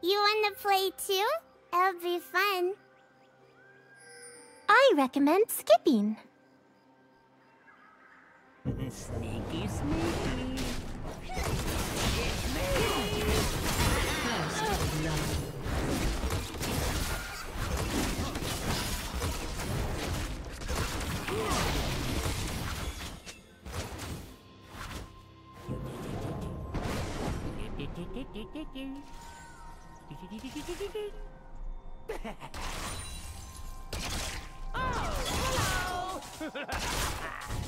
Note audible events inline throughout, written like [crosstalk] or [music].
You wanna play too? It'll be fun. I recommend skipping. sneaky, sneaky. First love. [laughs] Oh, Messing [laughs]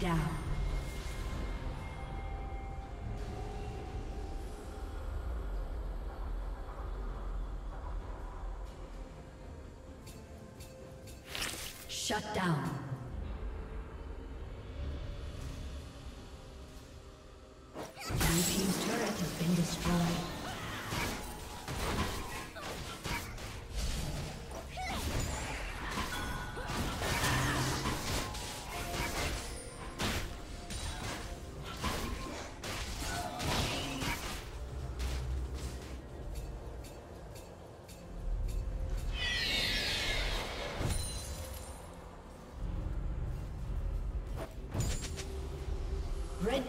Down. Shut down.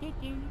Has slain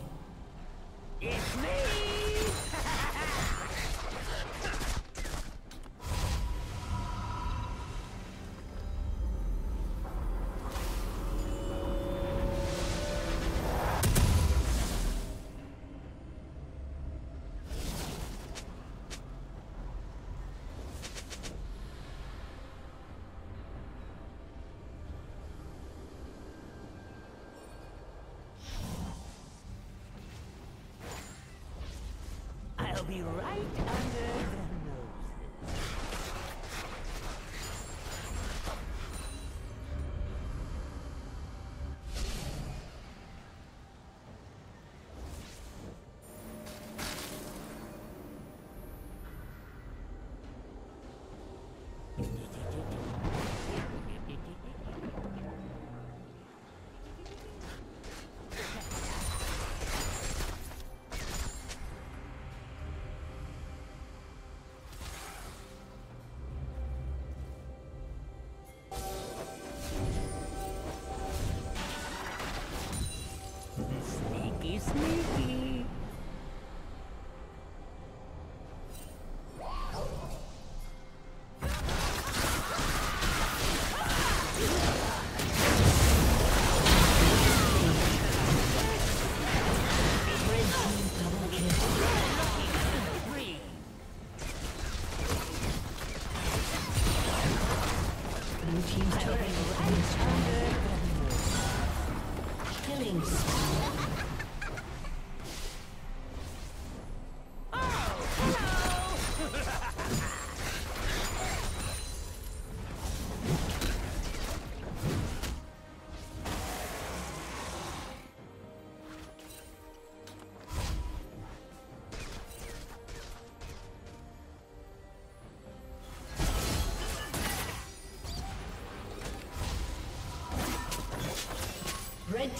I'll be right under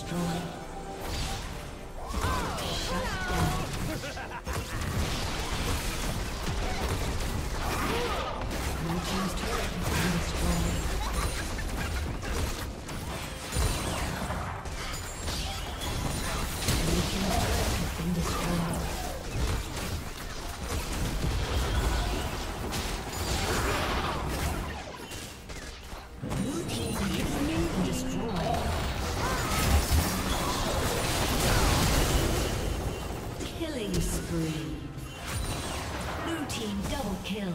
Destroyed. Kill.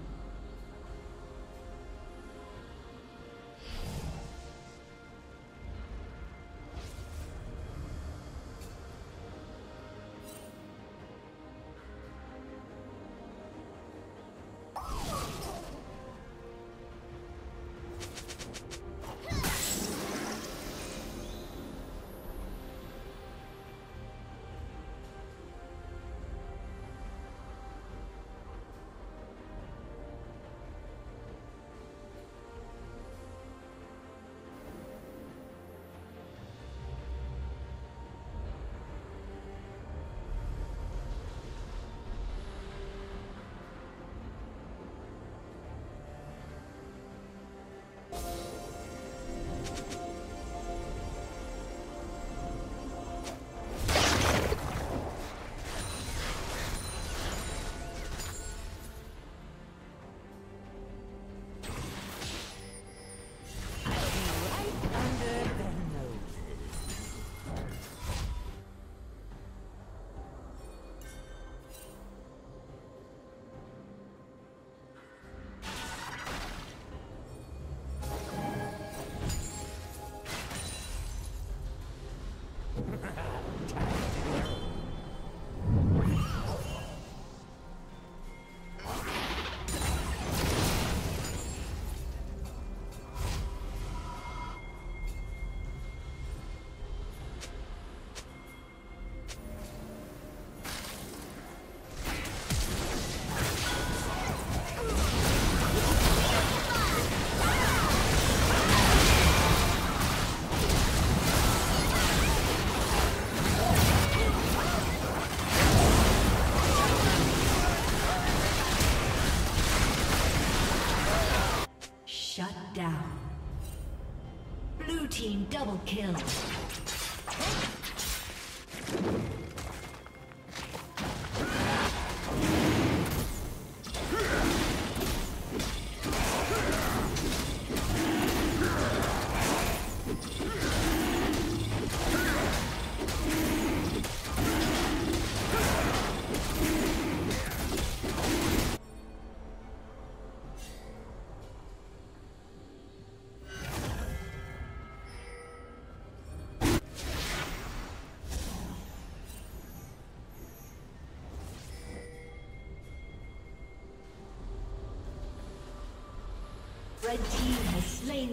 Double kill.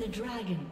the dragon.